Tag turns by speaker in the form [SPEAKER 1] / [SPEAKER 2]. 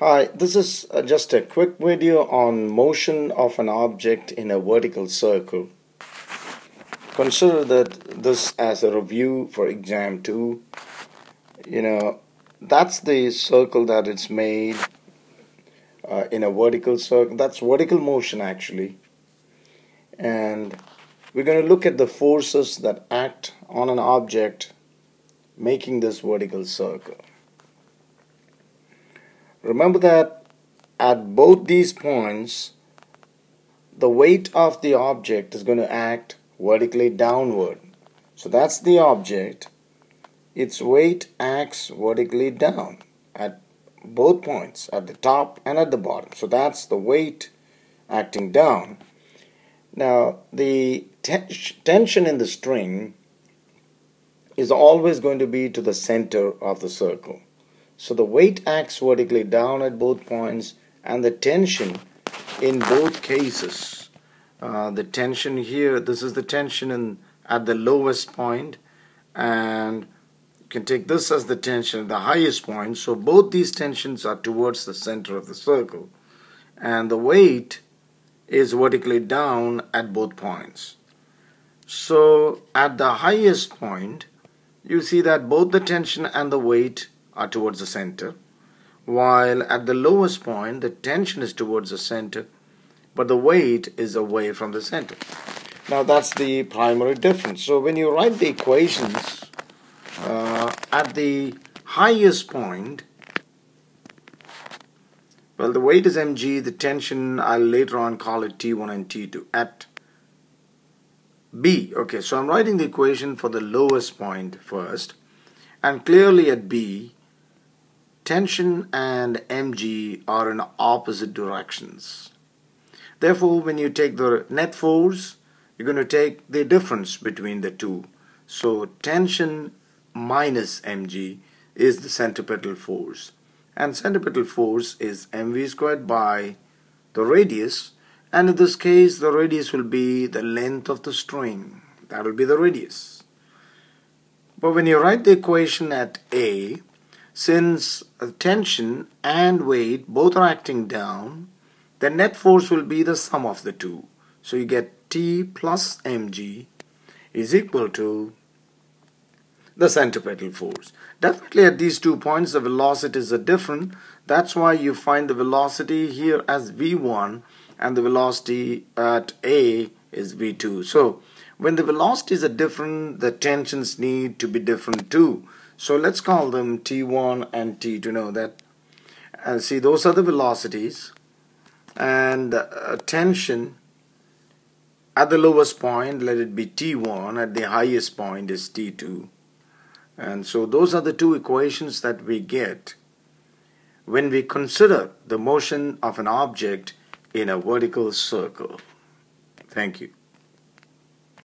[SPEAKER 1] Hi, this is uh, just a quick video on motion of an object in a vertical circle. Consider that this as a review for exam 2. You know, that's the circle that it's made uh, in a vertical circle. That's vertical motion actually. And we're going to look at the forces that act on an object making this vertical circle. Remember that at both these points, the weight of the object is going to act vertically downward. So that's the object. Its weight acts vertically down at both points, at the top and at the bottom. So that's the weight acting down. Now, the tension in the string is always going to be to the center of the circle. So the weight acts vertically down at both points and the tension in both cases. Uh, the tension here, this is the tension in, at the lowest point and you can take this as the tension at the highest point. So both these tensions are towards the center of the circle and the weight is vertically down at both points. So at the highest point, you see that both the tension and the weight are towards the center, while at the lowest point the tension is towards the center, but the weight is away from the center. Now that's the primary difference. So when you write the equations uh, at the highest point, well, the weight is mg, the tension I'll later on call it T1 and T2 at B. Okay, so I'm writing the equation for the lowest point first, and clearly at B, tension and mg are in opposite directions. Therefore, when you take the net force, you're going to take the difference between the two. So tension minus mg is the centripetal force. And centripetal force is mv squared by the radius. And in this case, the radius will be the length of the string. That will be the radius. But when you write the equation at A, since tension and weight both are acting down, the net force will be the sum of the two. So you get T plus mg is equal to the centripetal force. Definitely at these two points the velocities are different. That's why you find the velocity here as v1 and the velocity at A is v2. So when the velocities are different, the tensions need to be different too. So let's call them T1 and T2. Know that, and see those are the velocities and uh, tension at the lowest point let it be T1 at the highest point is T2 and so those are the two equations that we get when we consider the motion of an object in a vertical circle. Thank you.